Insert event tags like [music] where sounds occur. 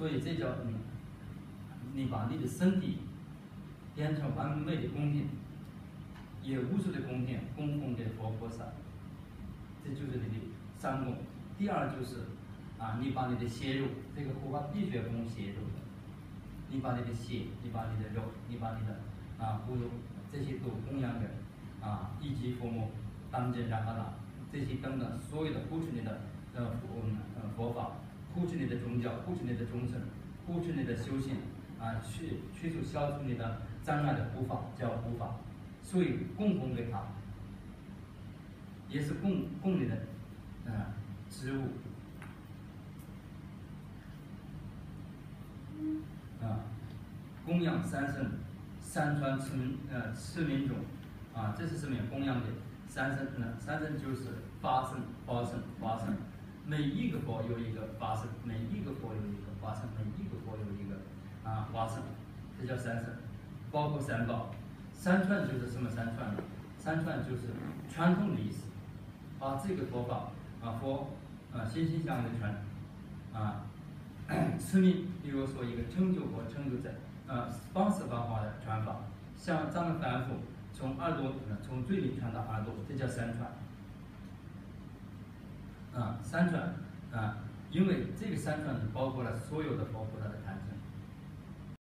所以这叫嗯，你把你的身体变成完美的宫殿，也无数的宫殿供奉给佛菩萨，这就是你的三供。第二就是啊，你把你的血肉，这个护法必须要供血肉的，你把你的血，你把你的肉，你把你的啊骨肉这些都供养给啊一级佛母、当真然阿那这些等等所有的护持你的呃佛呃佛法，护持你的宗教，护持你的忠诚，护持你的修行啊，去去除消除你的障碍的护法叫护法，所以供奉给他，也是供供你的啊植物啊供养三圣，三传持名呃持名种啊，这是什么呀？供养的三圣呢？三圣就是法圣、八圣、八圣，每一个佛有一个法圣，每一个佛有一个法圣，每一个佛有一个啊法圣，这叫三圣，包括三宝。三传就是什么三传呢？三传就是传统的意思，把这个佛法啊佛啊心心相印的传啊 [coughs] 持名，比如说一个成就佛成就在啊方式方法的传法，像咱们凡夫从耳朵从嘴里传到耳朵，这叫三传。啊，三转啊，因为这个三转呢包括了所有的包括它的弹性，